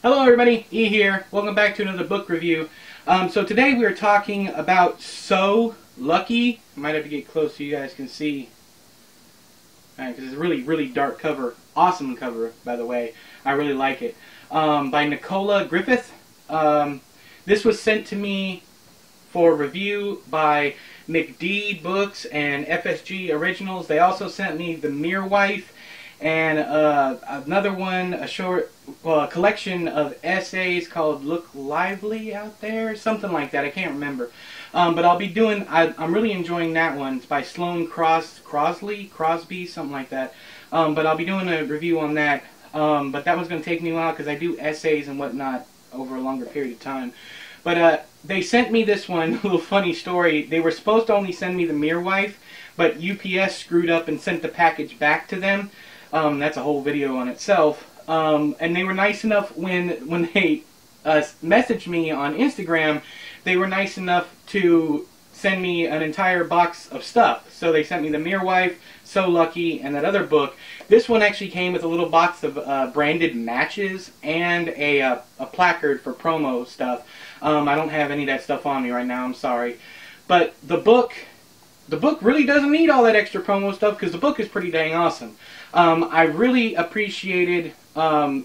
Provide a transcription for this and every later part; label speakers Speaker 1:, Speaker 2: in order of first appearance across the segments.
Speaker 1: Hello everybody, E here. Welcome back to another book review. Um, so today we are talking about So Lucky. I might have to get close so you guys can see. Because it's a really, really dark cover. Awesome cover, by the way. I really like it. Um, by Nicola Griffith. Um, this was sent to me for review by MCD Books and FSG Originals. They also sent me The Mere Wife and uh, another one, a short, well, a collection of essays called "Look Lively Out There," something like that. I can't remember, um, but I'll be doing. I, am really enjoying that one. It's by Sloane Cross Crosley, Crosby, something like that. Um, but I'll be doing a review on that. Um, but that one's going to take me a while because I do essays and whatnot over a longer period of time. But uh, they sent me this one little funny story. They were supposed to only send me the Mere Wife, but UPS screwed up and sent the package back to them. Um, that's a whole video on itself. Um, and they were nice enough when when they uh, messaged me on Instagram. They were nice enough to send me an entire box of stuff. So they sent me The Mere Wife, So Lucky, and that other book. This one actually came with a little box of uh, branded matches and a, uh, a placard for promo stuff. Um, I don't have any of that stuff on me right now, I'm sorry. But the book the book really doesn't need all that extra promo stuff because the book is pretty dang awesome. Um, I really appreciated um,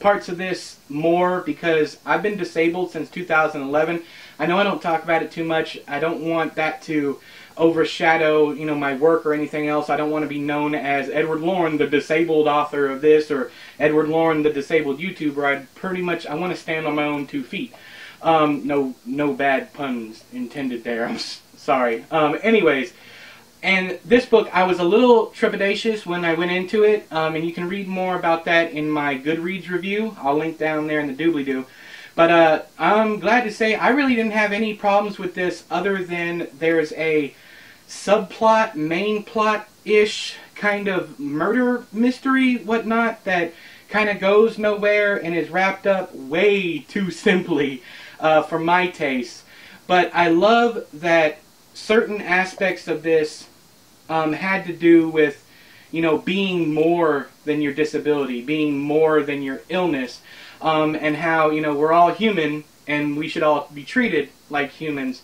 Speaker 1: parts of this more because I've been disabled since 2011. I know I don't talk about it too much. I don't want that to overshadow, you know, my work or anything else. I don't want to be known as Edward Lorn, the disabled author of this, or Edward Lorn, the disabled YouTuber. I pretty much I want to stand on my own two feet. Um, no, no bad puns intended there. I'm sorry. Um, anyways, and this book, I was a little trepidatious when I went into it, um, and you can read more about that in my Goodreads review. I'll link down there in the doobly-doo. But uh, I'm glad to say I really didn't have any problems with this other than there's a subplot, main plot-ish kind of murder mystery, whatnot, that kind of goes nowhere and is wrapped up way too simply uh, for my taste. But I love that certain aspects of this um, had to do with, you know, being more than your disability, being more than your illness, um, and how, you know, we're all human and we should all be treated like humans.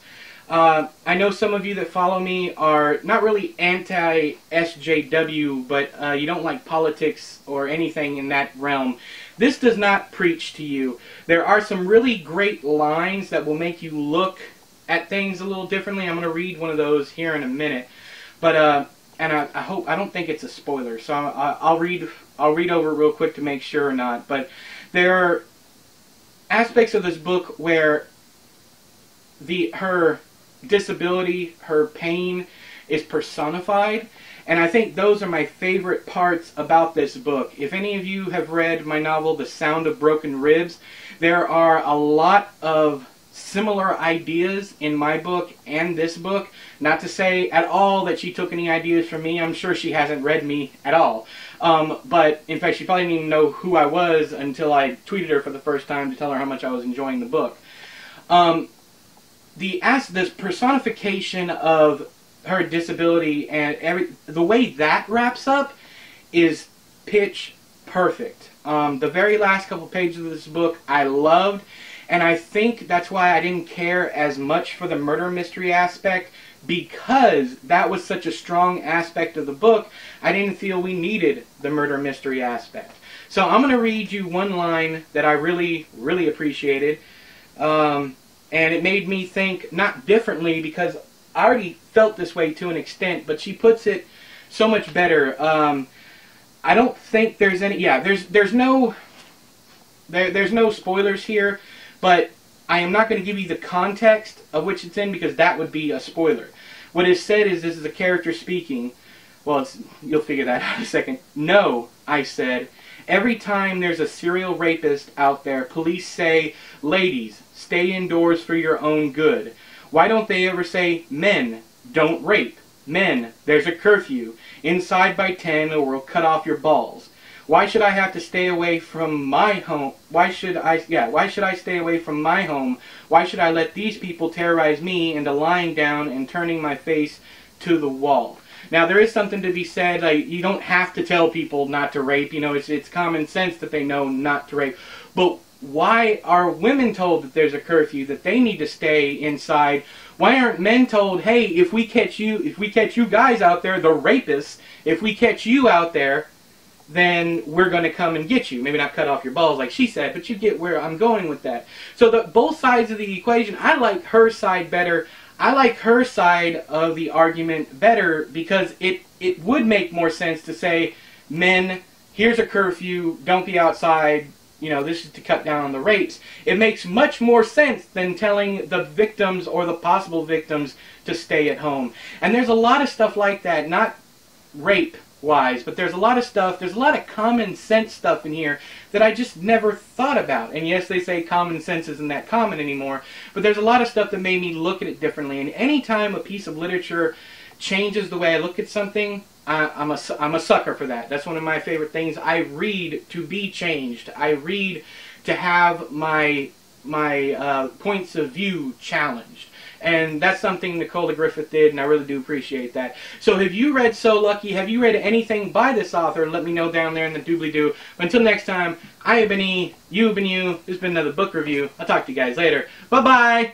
Speaker 1: Uh, I know some of you that follow me are not really anti-SJW, but uh, you don't like politics or anything in that realm. This does not preach to you. There are some really great lines that will make you look at things a little differently. I'm going to read one of those here in a minute. But uh, and I, I, hope I don't think it's a spoiler, so I, I'll read I'll read over real quick to make sure or not. But there are aspects of this book where the her disability, her pain is personified. And I think those are my favorite parts about this book. If any of you have read my novel, The Sound of Broken Ribs, there are a lot of similar ideas in my book and this book. Not to say at all that she took any ideas from me. I'm sure she hasn't read me at all. Um, but in fact, she probably didn't even know who I was until I tweeted her for the first time to tell her how much I was enjoying the book. Um, the as this personification of her disability and every the way that wraps up is pitch perfect. Um, the very last couple pages of this book I loved and I think that's why I didn't care as much for the murder mystery aspect because that was such a strong aspect of the book. I didn't feel we needed the murder mystery aspect. So I'm going to read you one line that I really, really appreciated. Um, and it made me think not differently because I already felt this way to an extent, but she puts it so much better. Um, I don't think there's any. Yeah, there's there's no there, there's no spoilers here. But I am not going to give you the context of which it's in because that would be a spoiler. What is said is this is a character speaking. Well, you'll figure that out in a second. No, I said. Every time there's a serial rapist out there, police say, ladies, stay indoors for your own good. Why don't they ever say, men, don't rape? Men, there's a curfew. Inside by 10 or we'll cut off your balls. Why should I have to stay away from my home? Why should I, yeah, why should I stay away from my home? Why should I let these people terrorize me into lying down and turning my face to the wall? Now, there is something to be said. Like, you don't have to tell people not to rape. You know, it's, it's common sense that they know not to rape. But why are women told that there's a curfew that they need to stay inside? Why aren't men told, hey, if we catch you, if we catch you guys out there, the rapists, if we catch you out there, then we're going to come and get you. Maybe not cut off your balls like she said, but you get where I'm going with that. So the both sides of the equation, I like her side better. I like her side of the argument better because it it would make more sense to say, men, here's a curfew, don't be outside, you know, this is to cut down on the rates. It makes much more sense than telling the victims or the possible victims to stay at home. And there's a lot of stuff like that, not rape wise, but there's a lot of stuff, there's a lot of common sense stuff in here that I just never thought about. And yes, they say common sense isn't that common anymore, but there's a lot of stuff that made me look at it differently. And anytime a piece of literature changes the way I look at something, I, I'm a, I'm a sucker for that. That's one of my favorite things. I read to be changed. I read to have my my uh, points of view challenged. And that's something Nicola Griffith did, and I really do appreciate that. So have you read So Lucky? Have you read anything by this author? Let me know down there in the doobly-doo. Until next time, I have been E, you have been you. This has been another book review. I'll talk to you guys later. Bye-bye!